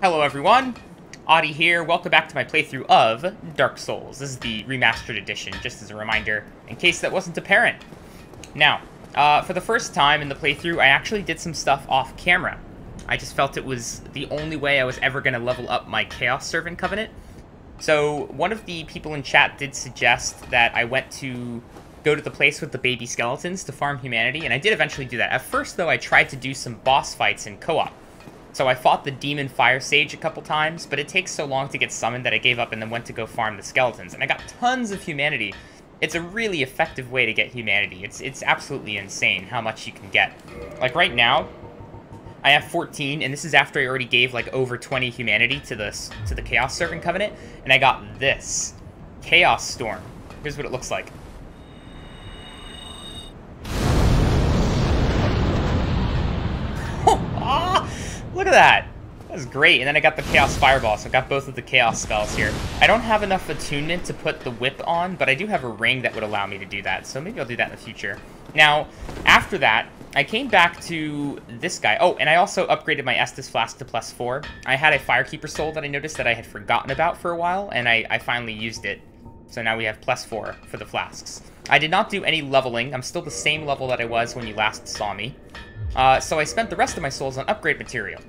Hello everyone, Audie here, welcome back to my playthrough of Dark Souls. This is the remastered edition, just as a reminder, in case that wasn't apparent. Now, uh, for the first time in the playthrough, I actually did some stuff off camera. I just felt it was the only way I was ever going to level up my Chaos Servant Covenant. So, one of the people in chat did suggest that I went to go to the place with the baby skeletons to farm humanity, and I did eventually do that. At first, though, I tried to do some boss fights in co-op. So I fought the Demon Fire Sage a couple times, but it takes so long to get summoned that I gave up and then went to go farm the skeletons. And I got tons of humanity. It's a really effective way to get humanity. It's it's absolutely insane how much you can get. Like right now, I have 14, and this is after I already gave like over 20 humanity to the to the Chaos Servant Covenant, and I got this Chaos Storm. Here's what it looks like. Look at that. That was great. And then I got the Chaos Fireball, so I got both of the Chaos spells here. I don't have enough attunement to put the whip on, but I do have a ring that would allow me to do that, so maybe I'll do that in the future. Now, after that, I came back to this guy. Oh, and I also upgraded my Estus Flask to plus 4. I had a Firekeeper Soul that I noticed that I had forgotten about for a while, and I, I finally used it. So now we have plus 4 for the flasks. I did not do any leveling. I'm still the same level that I was when you last saw me. Uh, so I spent the rest of my souls on upgrade material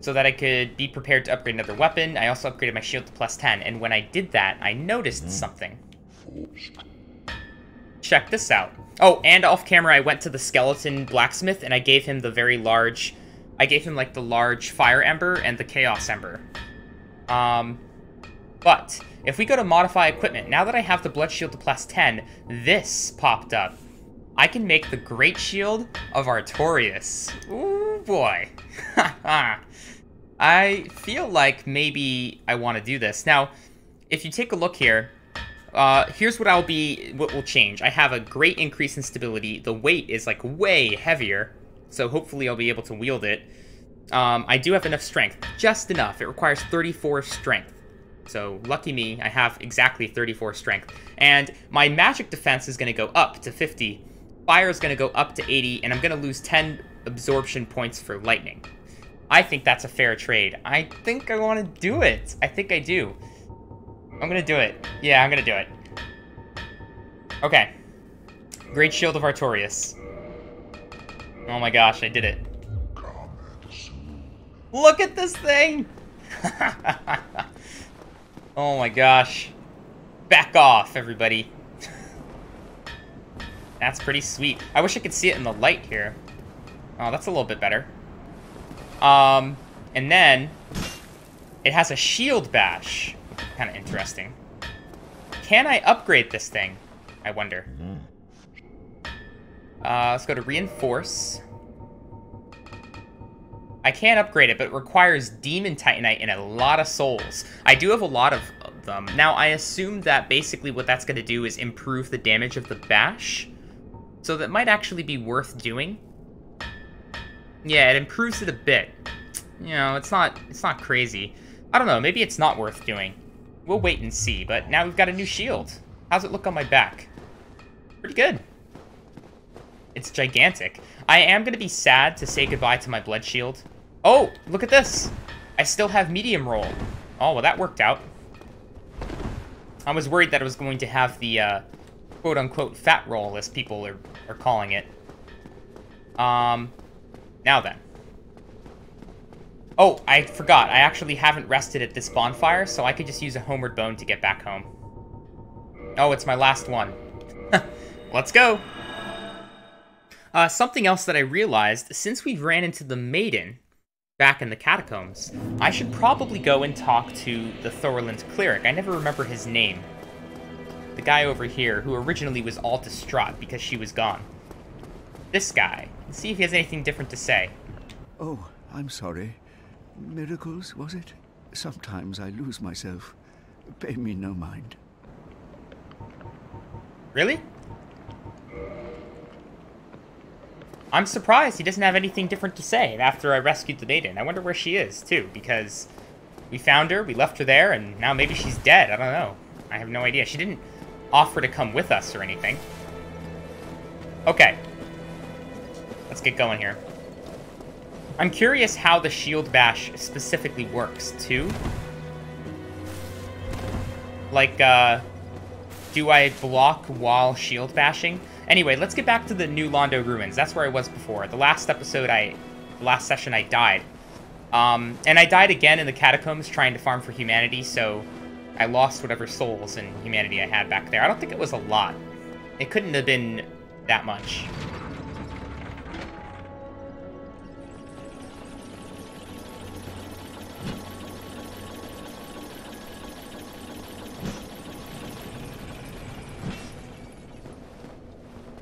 so that I could be prepared to upgrade another weapon. I also upgraded my shield to plus 10, and when I did that, I noticed mm. something. Check this out. Oh, and off camera, I went to the skeleton blacksmith, and I gave him the very large... I gave him, like, the large fire ember and the chaos ember. Um, but, if we go to modify equipment, now that I have the blood shield to plus 10, this popped up. I can make the Great Shield of Artorias. Ooh, boy. I feel like maybe I want to do this. Now, if you take a look here, uh, here's what I'll be, what will change. I have a great increase in stability. The weight is like way heavier, so hopefully I'll be able to wield it. Um, I do have enough strength, just enough. It requires 34 strength. So lucky me, I have exactly 34 strength. And my magic defense is going to go up to 50 Fire is going to go up to 80, and I'm going to lose 10 absorption points for lightning. I think that's a fair trade. I think I want to do it. I think I do. I'm going to do it. Yeah, I'm going to do it. Okay. Great Shield of Artorias. Oh my gosh, I did it. Look at this thing! oh my gosh. Back off, everybody. That's pretty sweet. I wish I could see it in the light here. Oh, that's a little bit better. Um, and then it has a shield bash. Kind of interesting. Can I upgrade this thing? I wonder. Uh, let's go to reinforce. I can upgrade it, but it requires Demon Titanite and a lot of souls. I do have a lot of them. Now, I assume that basically what that's going to do is improve the damage of the bash. So that might actually be worth doing. Yeah, it improves it a bit. You know, it's not it's not crazy. I don't know, maybe it's not worth doing. We'll wait and see, but now we've got a new shield. How's it look on my back? Pretty good. It's gigantic. I am going to be sad to say goodbye to my blood shield. Oh, look at this. I still have medium roll. Oh, well, that worked out. I was worried that I was going to have the, uh, quote-unquote fat roll, as people are, are calling it. Um, now then. Oh, I forgot. I actually haven't rested at this bonfire, so I could just use a homeward bone to get back home. Oh, it's my last one. Let's go! Uh, something else that I realized, since we ran into the Maiden back in the catacombs, I should probably go and talk to the Thorolund cleric. I never remember his name the guy over here, who originally was all distraught because she was gone. This guy. Let's see if he has anything different to say. Oh, I'm sorry. Miracles, was it? Sometimes I lose myself. Pay me no mind. Really? I'm surprised he doesn't have anything different to say after I rescued the maiden. I wonder where she is, too, because we found her, we left her there, and now maybe she's dead. I don't know. I have no idea. She didn't offer to come with us or anything. Okay. Let's get going here. I'm curious how the shield bash specifically works, too. Like, uh, do I block while shield bashing? Anyway, let's get back to the New Londo ruins. That's where I was before. The last episode, I, the last session, I died. Um, and I died again in the catacombs trying to farm for humanity, so I lost whatever souls and humanity I had back there. I don't think it was a lot. It couldn't have been that much.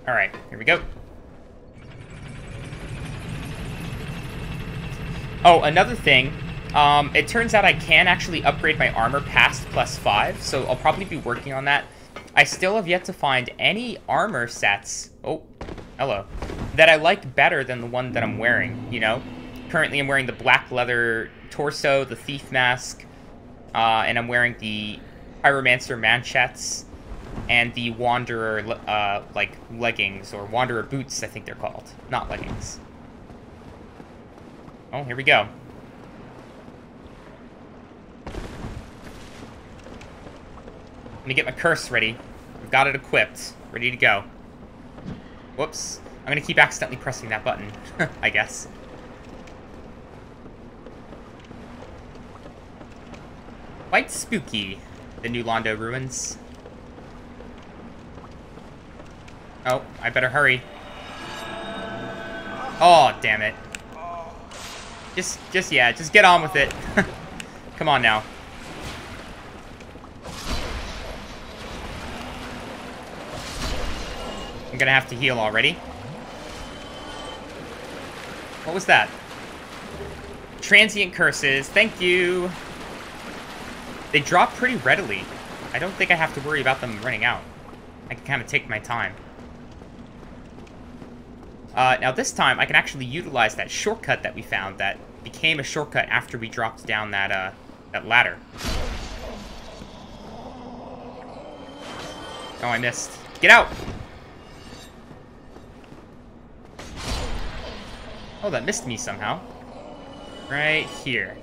Alright, here we go. Oh, another thing. Um, it turns out I can actually upgrade my armor past plus 5, so I'll probably be working on that. I still have yet to find any armor sets, oh, hello, that I like better than the one that I'm wearing, you know? Currently I'm wearing the black leather torso, the thief mask, uh, and I'm wearing the Pyromancer manchettes, and the Wanderer, uh, like, leggings, or Wanderer boots, I think they're called. Not leggings. Oh, here we go. Me get my curse ready. I've got it equipped. Ready to go. Whoops. I'm gonna keep accidentally pressing that button, I guess. Quite spooky, the New Londo ruins. Oh, I better hurry. Oh, damn it. Just, just, yeah, just get on with it. Come on now. I'm gonna have to heal already. What was that? Transient curses, thank you! They drop pretty readily. I don't think I have to worry about them running out. I can kind of take my time. Uh, now this time, I can actually utilize that shortcut that we found that became a shortcut after we dropped down that, uh, that ladder. Oh, I missed. Get out! Oh, that missed me somehow. Right here.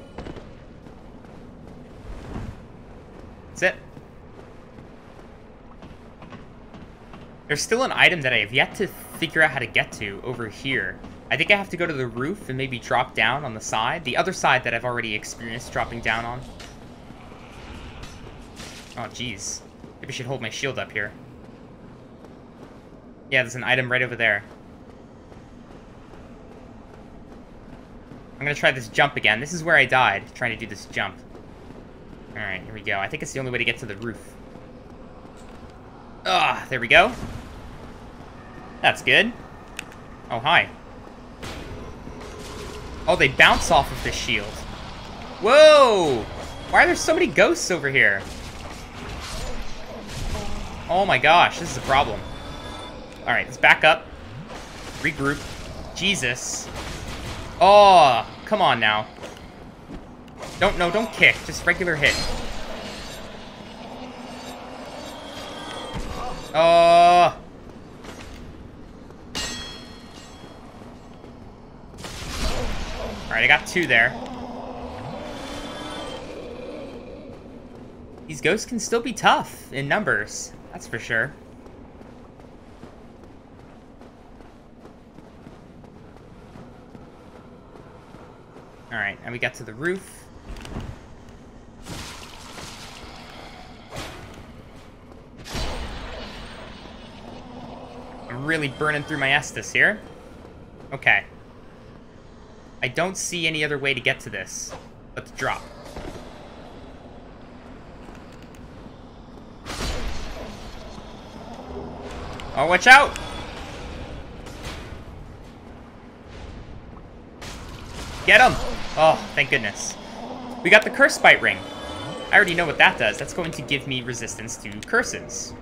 That's it. There's still an item that I have yet to figure out how to get to over here. I think I have to go to the roof and maybe drop down on the side. The other side that I've already experienced dropping down on. Oh, jeez. Maybe I should hold my shield up here. Yeah, there's an item right over there. I'm gonna try this jump again. This is where I died, trying to do this jump. Alright, here we go. I think it's the only way to get to the roof. Ah, there we go. That's good. Oh, hi. Oh, they bounce off of this shield. Whoa! Why are there so many ghosts over here? Oh my gosh, this is a problem. Alright, let's back up. Regroup. Jesus. Oh, come on now. Don't, no, don't kick. Just regular hit. Oh. Alright, I got two there. These ghosts can still be tough in numbers. That's for sure. Alright, and we got to the roof. I'm really burning through my Estus here. Okay. I don't see any other way to get to this but to drop. Oh, watch out! Get him! Oh, thank goodness. We got the Curse Bite Ring. I already know what that does. That's going to give me resistance to curses.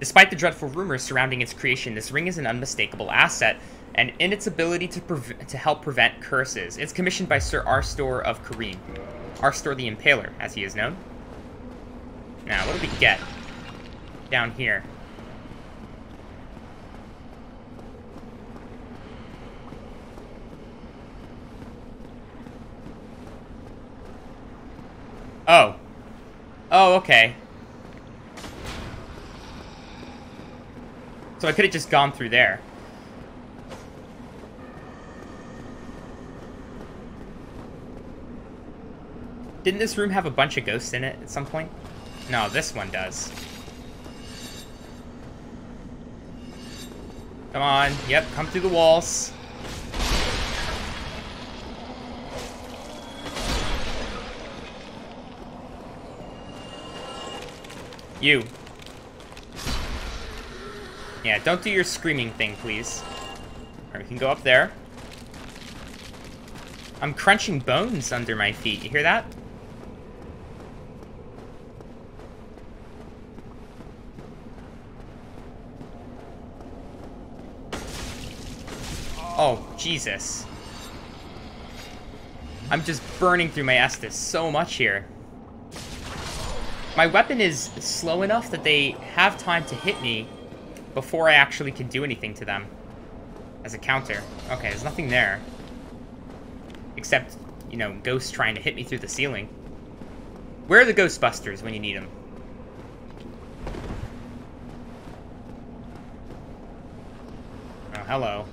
Despite the dreadful rumors surrounding its creation, this ring is an unmistakable asset, and in its ability to, to help prevent curses. It's commissioned by Sir Arstor of Carim. Arstor the Impaler, as he is known. Now, what do we get down here? Oh. Oh, okay. So I could have just gone through there. Didn't this room have a bunch of ghosts in it at some point? No, this one does. Come on. Yep, come through the walls. You. Yeah, don't do your screaming thing, please. Alright, we can go up there. I'm crunching bones under my feet. You hear that? Oh, Jesus. I'm just burning through my Estus so much here. My weapon is slow enough that they have time to hit me before I actually can do anything to them. As a counter. Okay, there's nothing there. Except, you know, ghosts trying to hit me through the ceiling. Where are the Ghostbusters when you need them? Oh, hello.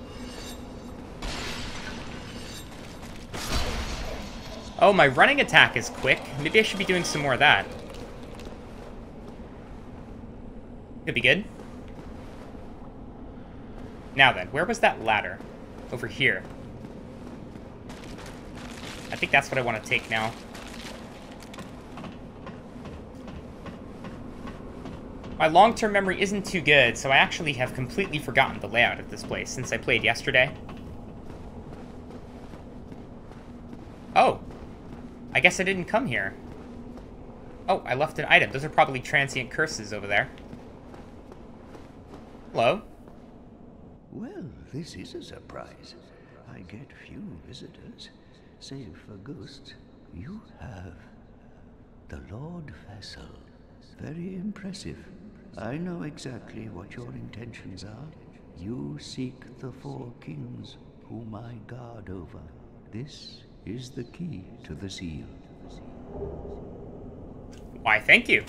Oh, my running attack is quick. Maybe I should be doing some more of that. Could be good. Now then, where was that ladder? Over here. I think that's what I want to take now. My long-term memory isn't too good, so I actually have completely forgotten the layout of this place since I played yesterday. Oh. I guess I didn't come here. Oh, I left an item. Those are probably transient curses over there. Hello? Well, this is a surprise. I get few visitors, save for ghosts. You have the Lord Vessel. Very impressive. I know exactly what your intentions are. You seek the four kings whom I guard over. This is the key to the seal. Why, thank you.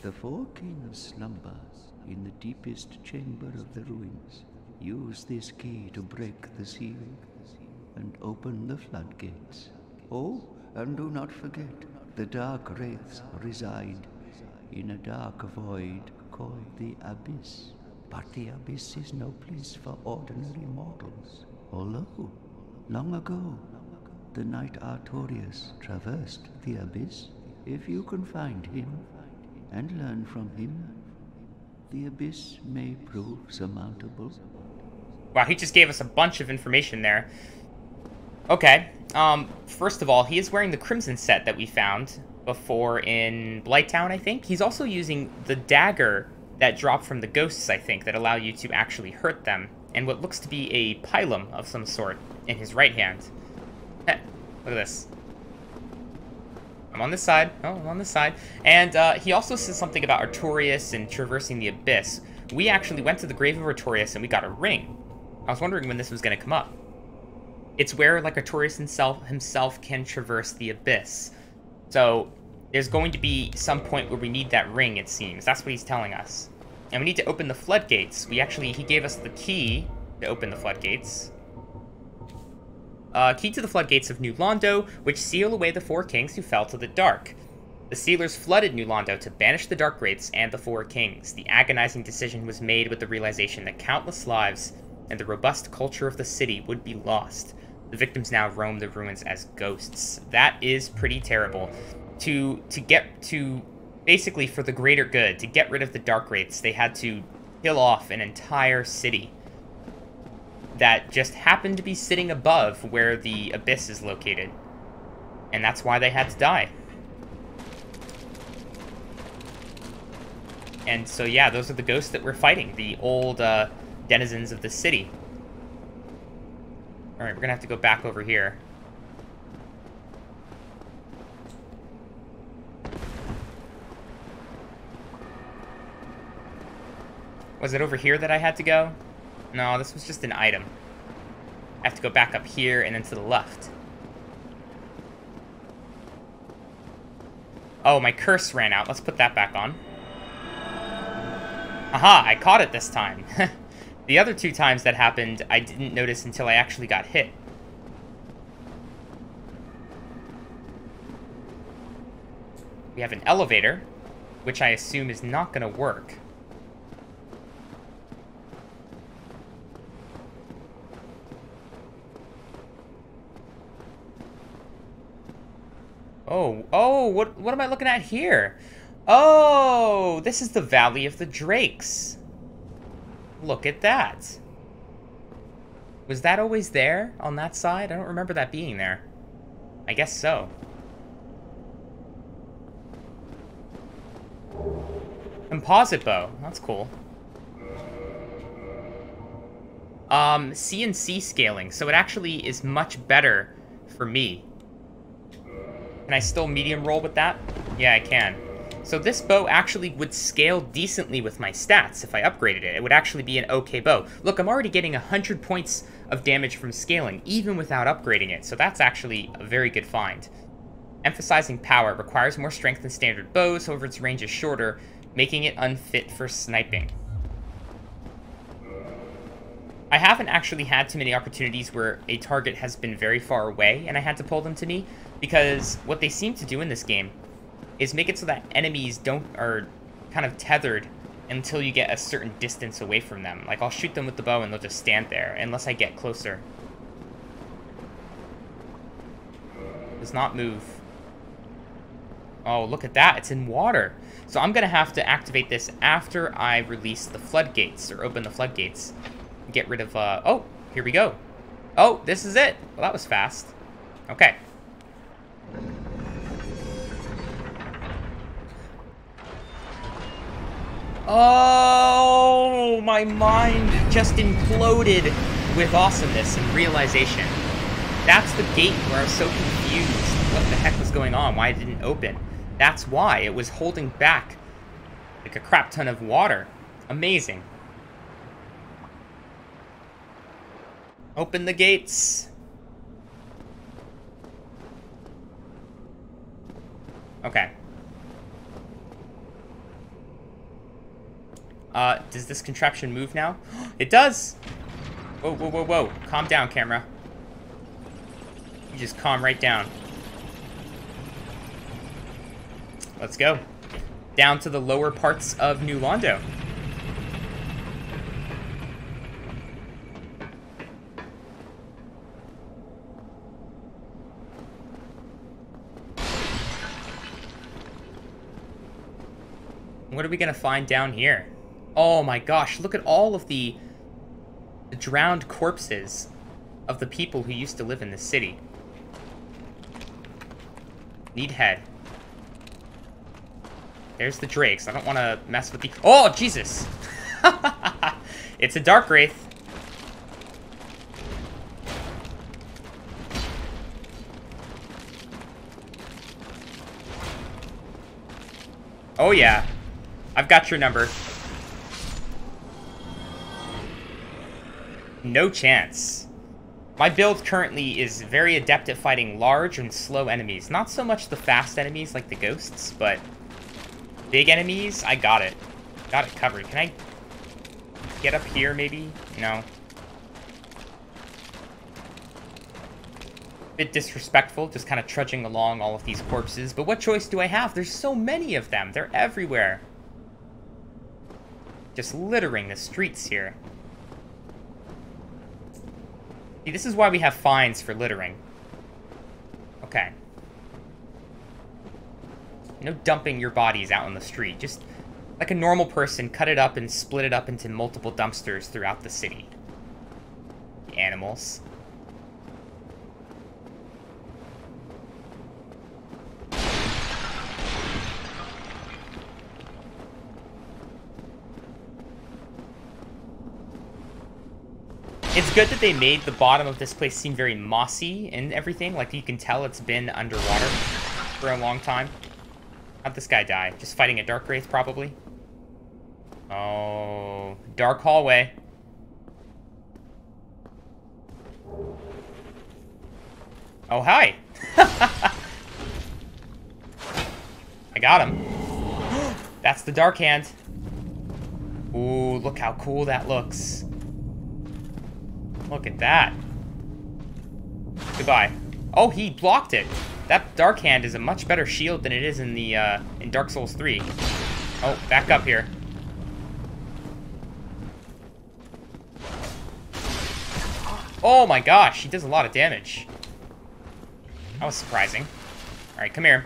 The four kings slumber in the deepest chamber of the ruins. Use this key to break the seal and open the floodgates. Oh, and do not forget, the dark wraiths reside in a dark void called the Abyss. But the Abyss is no place for ordinary mortals. Although, long ago, the knight Artorias traversed the Abyss. If you can find him and learn from him, the Abyss may prove surmountable. Wow, he just gave us a bunch of information there. Okay, um, first of all, he is wearing the Crimson set that we found before in Blighttown, I think. He's also using the dagger that dropped from the ghosts, I think, that allow you to actually hurt them, and what looks to be a pilum of some sort in his right hand. Eh, look at this. I'm on this side. Oh, I'm on this side. And uh, he also says something about Artorias and traversing the Abyss. We actually went to the grave of Artorias and we got a ring. I was wondering when this was going to come up. It's where, like, Artorias himself, himself can traverse the Abyss. So, there's going to be some point where we need that ring, it seems. That's what he's telling us. And we need to open the floodgates. We actually, he gave us the key to open the floodgates. Uh, key to the floodgates of New Londo, which seal away the four kings who fell to the dark. The sealers flooded New Londo to banish the Dark Wraiths and the Four Kings. The agonizing decision was made with the realization that countless lives and the robust culture of the city would be lost. The victims now roam the ruins as ghosts. That is pretty terrible. To to get to basically for the greater good, to get rid of the Dark Wraiths, they had to kill off an entire city that just happened to be sitting above where the abyss is located. And that's why they had to die. And so, yeah, those are the ghosts that we're fighting, the old uh, denizens of the city. Alright, we're gonna have to go back over here. Was it over here that I had to go? No, this was just an item. I have to go back up here and then to the left. Oh, my curse ran out. Let's put that back on. Aha, I caught it this time. the other two times that happened, I didn't notice until I actually got hit. We have an elevator, which I assume is not going to work. Oh, oh, what, what am I looking at here? Oh, this is the Valley of the Drakes. Look at that. Was that always there on that side? I don't remember that being there. I guess so. Composite bow. That's cool. Um, CNC scaling. So it actually is much better for me can I still medium roll with that? Yeah, I can. So this bow actually would scale decently with my stats if I upgraded it. It would actually be an okay bow. Look, I'm already getting 100 points of damage from scaling, even without upgrading it, so that's actually a very good find. Emphasizing power requires more strength than standard bows, however its range is shorter, making it unfit for sniping. I haven't actually had too many opportunities where a target has been very far away and I had to pull them to me, because what they seem to do in this game is make it so that enemies don't are kind of tethered until you get a certain distance away from them. Like, I'll shoot them with the bow and they'll just stand there, unless I get closer. Does not move. Oh, look at that. It's in water. So I'm going to have to activate this after I release the floodgates, or open the floodgates. Get rid of, uh... Oh, here we go. Oh, this is it. Well, that was fast. Okay. Oh, my mind just imploded with awesomeness and realization. That's the gate where I was so confused what the heck was going on, why it didn't open. That's why. It was holding back like a crap ton of water. Amazing. Open the gates. Okay. Uh, does this contraption move now? it does! Whoa, whoa, whoa, whoa. Calm down, camera. You just calm right down. Let's go. Down to the lower parts of New Londo. What are we gonna find down here? Oh my gosh, look at all of the, the drowned corpses of the people who used to live in this city. Need head. There's the drakes. I don't want to mess with the... Oh, Jesus! it's a Dark Wraith. Oh, yeah. I've got your number. No chance. My build currently is very adept at fighting large and slow enemies. Not so much the fast enemies like the ghosts, but big enemies, I got it. Got it covered. Can I get up here, maybe? No. Bit disrespectful, just kind of trudging along all of these corpses. But what choice do I have? There's so many of them. They're everywhere. Just littering the streets here. See, this is why we have fines for littering. Okay. No dumping your bodies out on the street. Just, like a normal person, cut it up and split it up into multiple dumpsters throughout the city. The animals. It's good that they made the bottom of this place seem very mossy and everything. Like, you can tell it's been underwater for a long time. How'd this guy die? Just fighting a Dark Wraith, probably? Oh, dark hallway. Oh, hi. I got him. That's the Dark Hand. Ooh, look how cool that looks. Look at that. Goodbye. Oh, he blocked it. That Dark Hand is a much better shield than it is in the uh, in Dark Souls 3. Oh, back up here. Oh my gosh, he does a lot of damage. That was surprising. Alright, come here.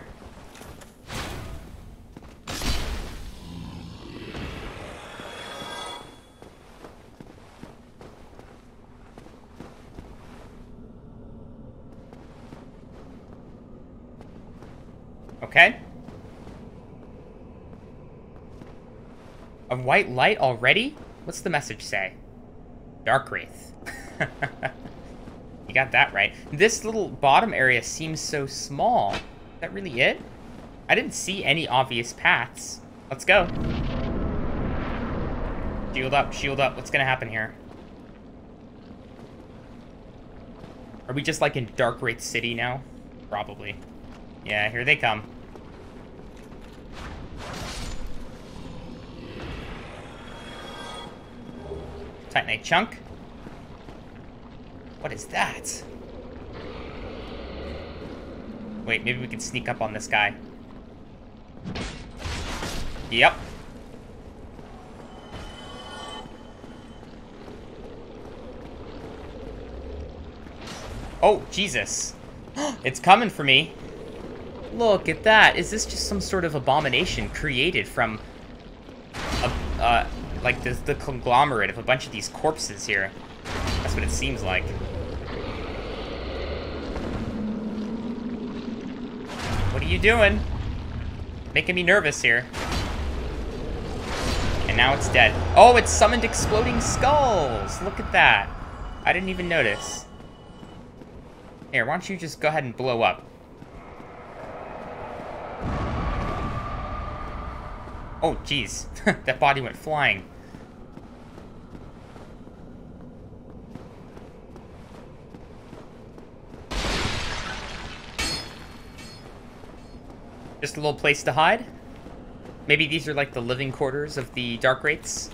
Okay. A white light already? What's the message say? Dark Wraith. you got that right. This little bottom area seems so small. Is that really it? I didn't see any obvious paths. Let's go. Shield up, shield up. What's gonna happen here? Are we just like in Dark Wraith City now? Probably. Yeah, here they come. Titanite chunk. What is that? Wait, maybe we can sneak up on this guy. Yep. Oh, Jesus. it's coming for me. Look at that. Is this just some sort of abomination created from a, uh, like the, the conglomerate of a bunch of these corpses here? That's what it seems like. What are you doing? Making me nervous here. And now it's dead. Oh, it summoned exploding skulls! Look at that. I didn't even notice. Here, why don't you just go ahead and blow up? Oh, jeez. that body went flying. Just a little place to hide? Maybe these are like the living quarters of the Dark Wraiths?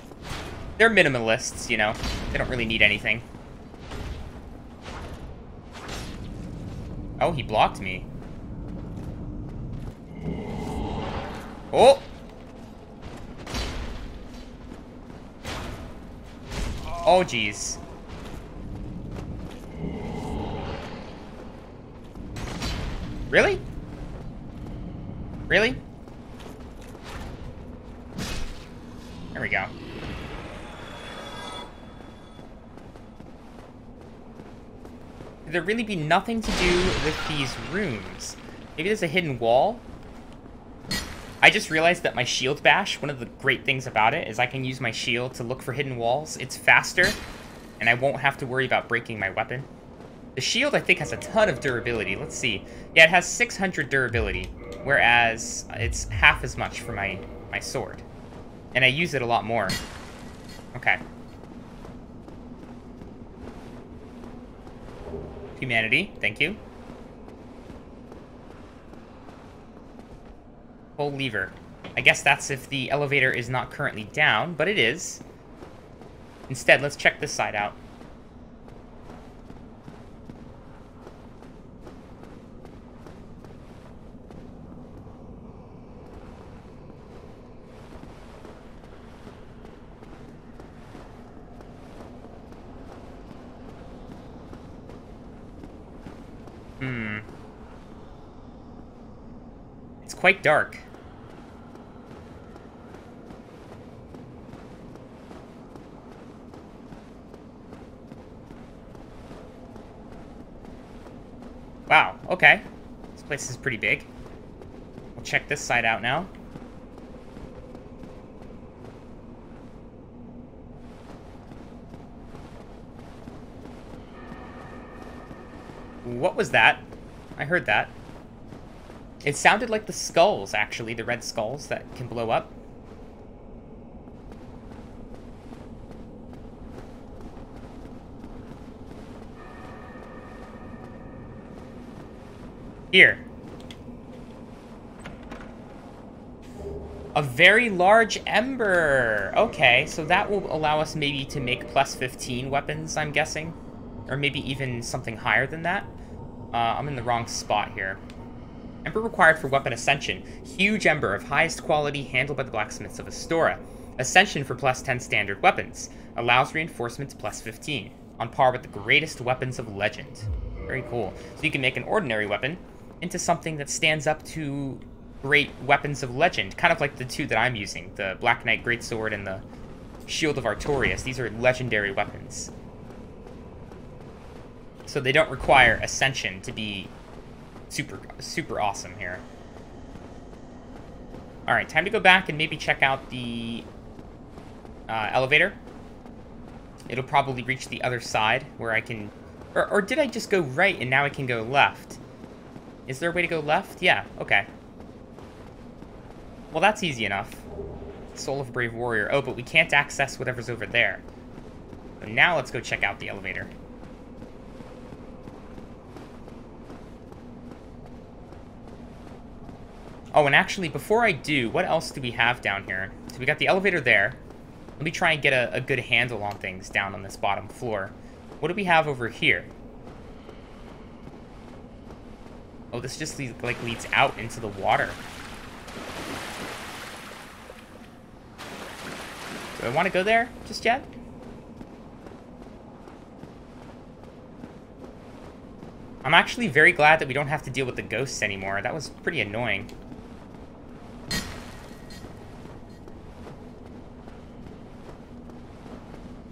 They're minimalists, you know. They don't really need anything. Oh, he blocked me. Oh! Oh, jeez. Really? Really? There we go. Could there really be nothing to do with these rooms? Maybe there's a hidden wall? I just realized that my shield bash, one of the great things about it is I can use my shield to look for hidden walls. It's faster, and I won't have to worry about breaking my weapon. The shield, I think, has a ton of durability. Let's see. Yeah, it has 600 durability, whereas it's half as much for my, my sword. And I use it a lot more. Okay. Humanity, thank you. Pull lever. I guess that's if the elevator is not currently down, but it is. Instead, let's check this side out. Hmm. It's quite dark. Wow, okay. This place is pretty big. We'll check this side out now. What was that? I heard that. It sounded like the skulls, actually, the red skulls that can blow up. Here. A very large ember. Okay, so that will allow us maybe to make plus 15 weapons, I'm guessing. Or maybe even something higher than that. Uh, I'm in the wrong spot here. Ember required for weapon ascension. Huge ember of highest quality handled by the blacksmiths of Astora. Ascension for plus 10 standard weapons. Allows reinforcement to plus 15. On par with the greatest weapons of legend. Very cool. So you can make an ordinary weapon into something that stands up to great weapons of legend. Kind of like the two that I'm using. The Black Knight Greatsword and the Shield of Artorias. These are legendary weapons. So they don't require Ascension to be super, super awesome here. Alright, time to go back and maybe check out the uh, elevator. It'll probably reach the other side where I can... Or, or did I just go right and now I can go left? Is there a way to go left? Yeah, okay. Well, that's easy enough. Soul of Brave Warrior. Oh, but we can't access whatever's over there. So now let's go check out the elevator. Oh, and actually, before I do, what else do we have down here? So we got the elevator there. Let me try and get a, a good handle on things down on this bottom floor. What do we have over here? Oh, this just like leads out into the water. Do I want to go there just yet? I'm actually very glad that we don't have to deal with the ghosts anymore. That was pretty annoying.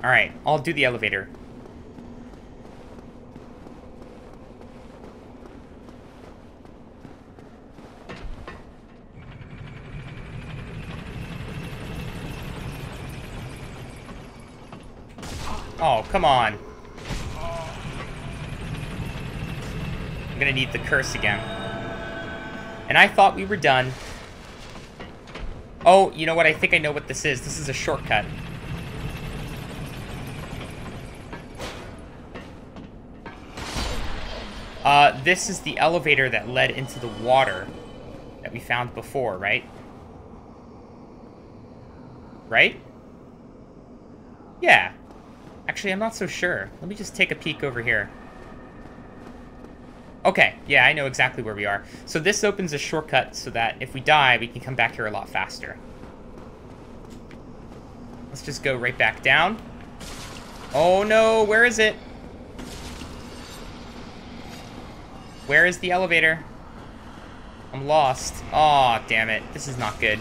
Alright, I'll do the elevator. Oh, come on. I'm gonna need the curse again. And I thought we were done. Oh, you know what? I think I know what this is. This is a shortcut. Uh, this is the elevator that led into the water that we found before, right? Right? Yeah. Actually, I'm not so sure. Let me just take a peek over here. Okay, yeah, I know exactly where we are. So this opens a shortcut so that if we die, we can come back here a lot faster. Let's just go right back down. Oh no, where is it? Where is the elevator? I'm lost. Aw, oh, damn it. This is not good.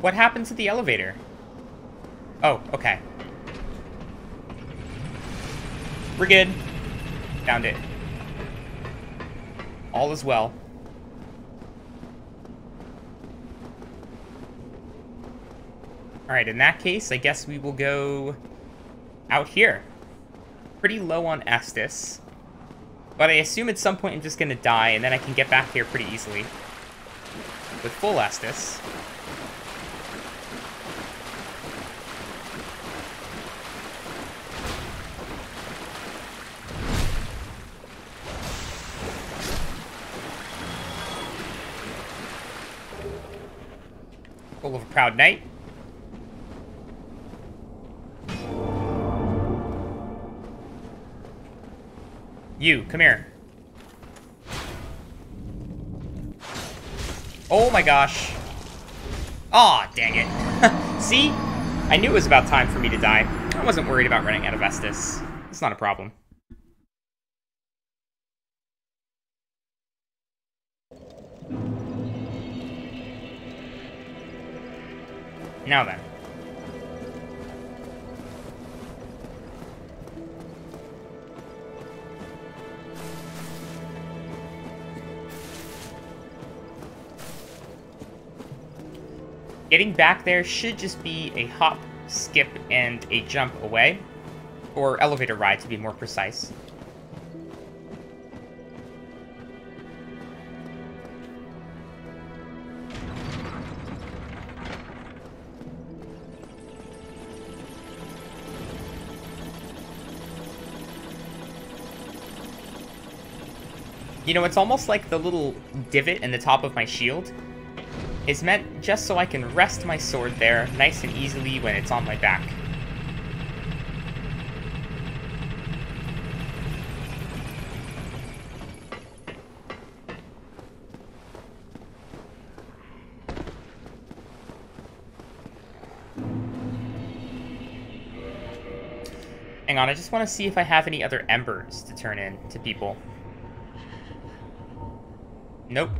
What happened to the elevator? Oh, okay. We're good. Found it. All is well. Alright, in that case, I guess we will go out here. Pretty low on Estus. But I assume at some point I'm just going to die, and then I can get back here pretty easily. With full Estus. Full of a proud knight. You, come here. Oh my gosh. Aw, oh, dang it. See? I knew it was about time for me to die. I wasn't worried about running out of Estus. It's not a problem. Now then. Getting back there should just be a hop, skip, and a jump away. Or elevator ride, to be more precise. You know, it's almost like the little divot in the top of my shield is meant just so I can rest my sword there nice and easily when it's on my back. Hang on, I just want to see if I have any other embers to turn in to people. Nope.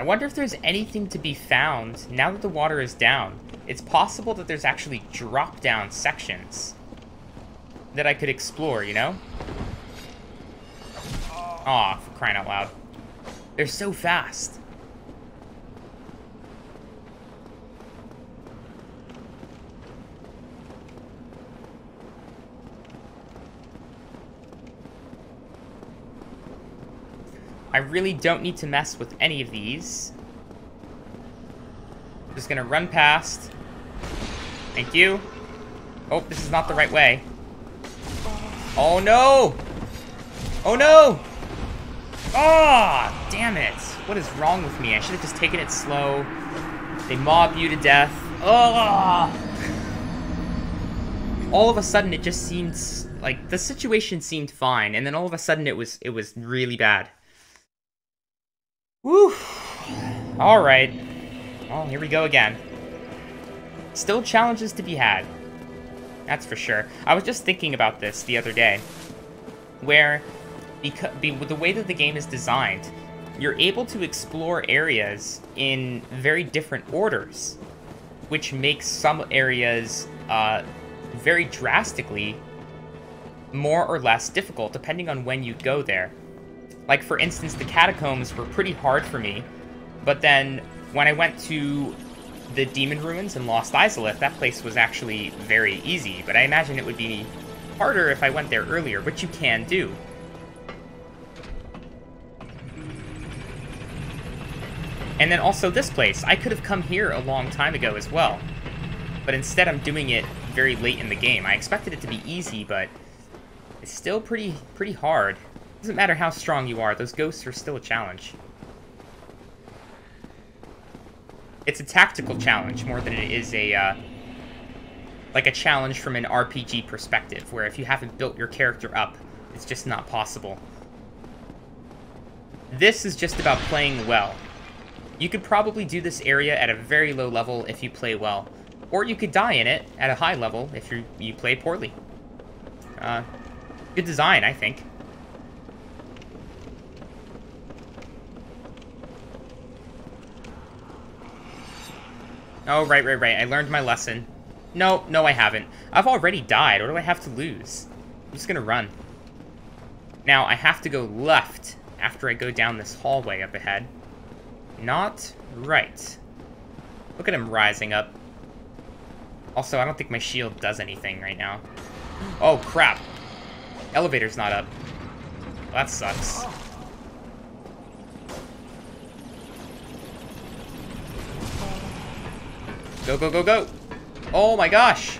I wonder if there's anything to be found now that the water is down. It's possible that there's actually drop-down sections that I could explore, you know? Aw, for crying out loud. They're so fast. I really don't need to mess with any of these. I'm Just gonna run past. Thank you. Oh, this is not the right way. Oh no! Oh no! Ah, oh, damn it. What is wrong with me? I should have just taken it slow. They mob you to death. Oh! All of a sudden it just seemed like the situation seemed fine and then all of a sudden it was it was really bad. Woo! Alright. Well, here we go again. Still challenges to be had. That's for sure. I was just thinking about this the other day. Where, because, be, the way that the game is designed, you're able to explore areas in very different orders. Which makes some areas uh, very drastically more or less difficult, depending on when you go there. Like, for instance, the catacombs were pretty hard for me, but then when I went to the Demon Ruins and Lost Izalith, that place was actually very easy, but I imagine it would be harder if I went there earlier, which you can do. And then also this place. I could have come here a long time ago as well. But instead I'm doing it very late in the game. I expected it to be easy, but it's still pretty pretty hard. Doesn't matter how strong you are, those ghosts are still a challenge. It's a tactical challenge more than it is a, uh, like a challenge from an RPG perspective, where if you haven't built your character up, it's just not possible. This is just about playing well. You could probably do this area at a very low level if you play well, or you could die in it at a high level if you you play poorly. Uh, good design, I think. Oh, right, right, right. I learned my lesson. No, no, I haven't. I've already died. What do I have to lose? I'm just gonna run. Now, I have to go left after I go down this hallway up ahead. Not right. Look at him rising up. Also, I don't think my shield does anything right now. Oh, crap. Elevator's not up. Well, that sucks. Go, go, go, go. Oh my gosh.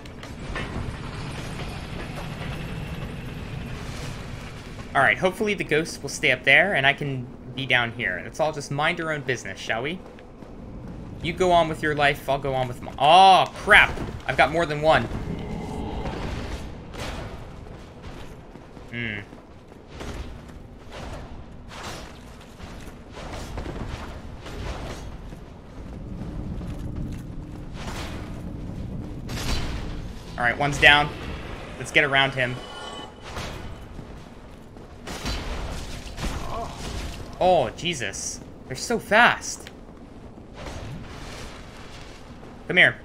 Alright, hopefully the ghosts will stay up there and I can be down here. Let's all just mind our own business, shall we? You go on with your life, I'll go on with my- Oh, crap! I've got more than one. Alright, one's down. Let's get around him. Oh, Jesus. They're so fast. Come here.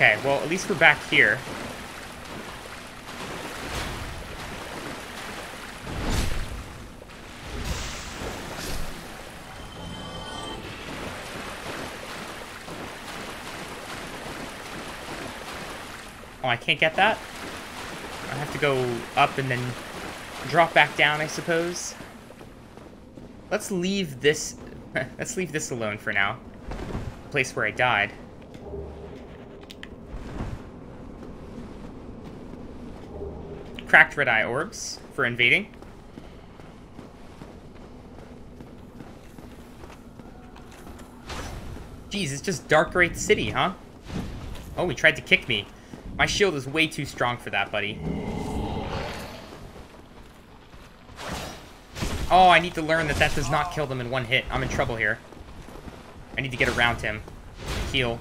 Okay, well, at least we're back here. Oh, I can't get that? I have to go up and then drop back down, I suppose. Let's leave this... let's leave this alone for now. The place where I died. Red eye orbs for invading. Jeez, it's just Dark Wraith City, huh? Oh, he tried to kick me. My shield is way too strong for that, buddy. Oh, I need to learn that that does not kill them in one hit. I'm in trouble here. I need to get around him. Heal.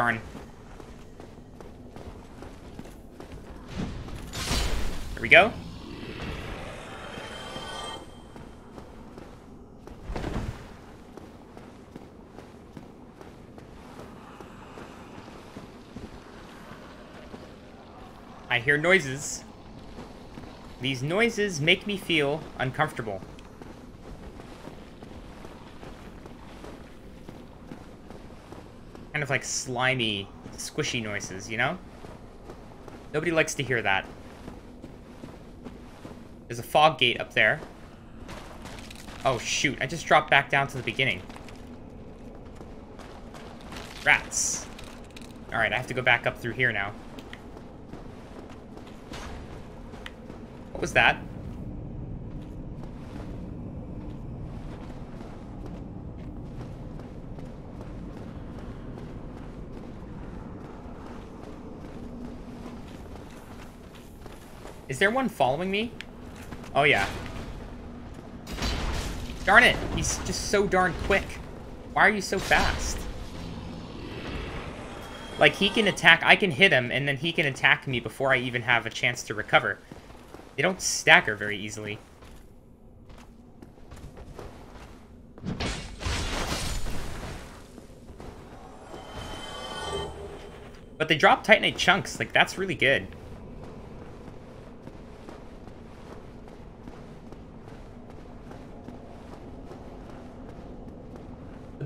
Darn. There we go. I hear noises. These noises make me feel uncomfortable. Kind of like slimy, squishy noises, you know? Nobody likes to hear that. There's a fog gate up there. Oh, shoot. I just dropped back down to the beginning. Rats. Alright, I have to go back up through here now. What was that? Is there one following me? Oh, yeah. Darn it! He's just so darn quick. Why are you so fast? Like, he can attack, I can hit him, and then he can attack me before I even have a chance to recover. They don't stagger very easily. But they drop Titanite chunks, like that's really good.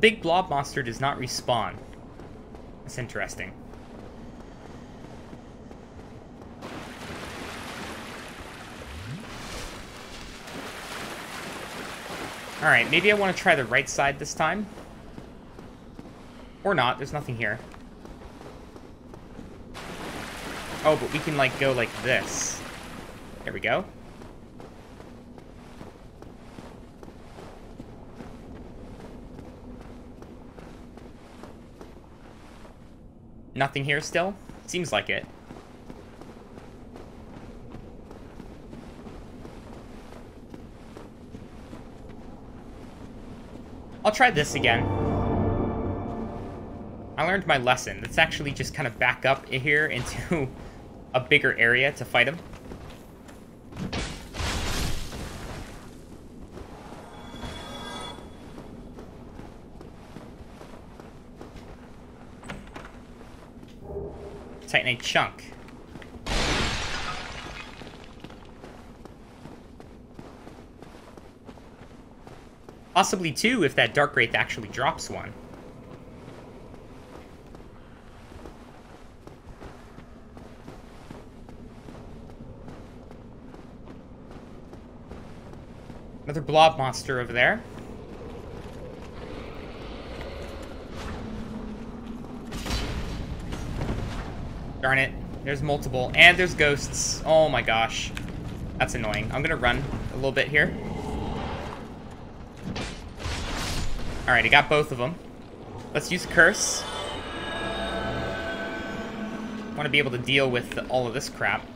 Big blob monster does not respawn. That's interesting. Alright, maybe I want to try the right side this time. Or not, there's nothing here. Oh, but we can, like, go like this. There we go. Nothing here still? Seems like it. I'll try this again. I learned my lesson. Let's actually just kind of back up here into a bigger area to fight him. Chunk. Possibly two if that Dark Wraith actually drops one. Another blob monster over there. Darn it. There's multiple. And there's ghosts. Oh my gosh. That's annoying. I'm gonna run a little bit here. Alright, I got both of them. Let's use Curse. Want to be able to deal with all of this crap.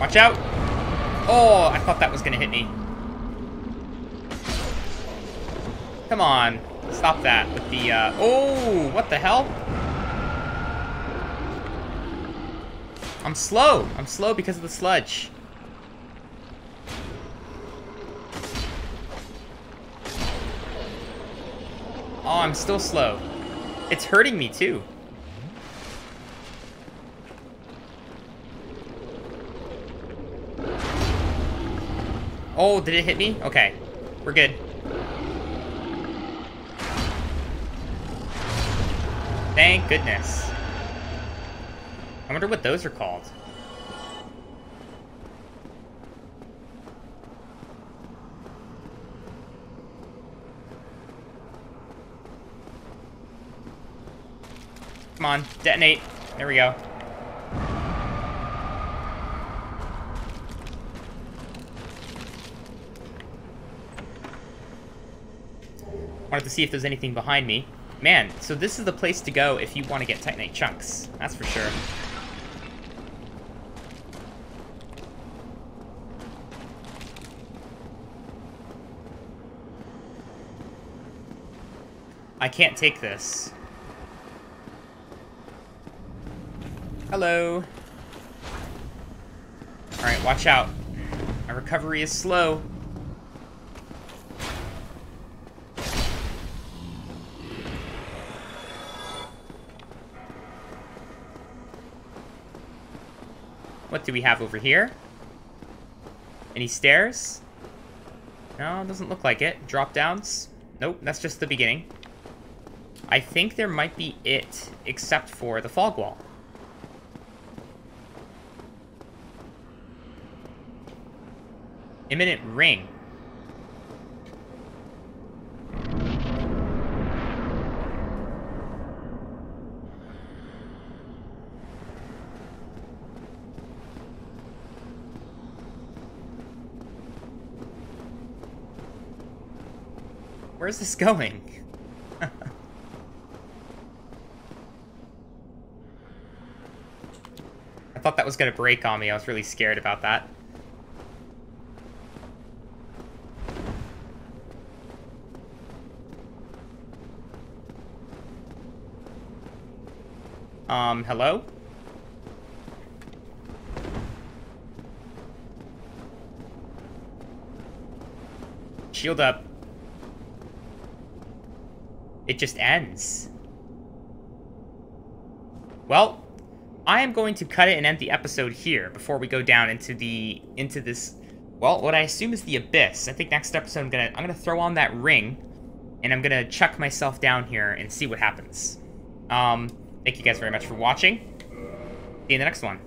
Watch out! Oh, I thought that was to hit me. Come on. Stop that with the, uh... Oh, what the hell? I'm slow. I'm slow because of the sludge. Oh, I'm still slow. It's hurting me, too. Oh, did it hit me? Okay. We're good. Thank goodness. I wonder what those are called. Come on, detonate. There we go. Wanted to see if there's anything behind me. Man, so this is the place to go if you want to get Titanite chunks. That's for sure. I can't take this. Hello. Alright, watch out. My recovery is slow. Do we have over here? Any stairs? No, doesn't look like it. Drop downs? Nope, that's just the beginning. I think there might be it, except for the fog wall. Imminent ring. Where's this going? I thought that was gonna break on me. I was really scared about that. Um, hello? Shield up. It just ends. Well, I am going to cut it and end the episode here before we go down into the into this well, what I assume is the abyss. I think next episode I'm gonna I'm gonna throw on that ring and I'm gonna chuck myself down here and see what happens. Um, thank you guys very much for watching. See you in the next one.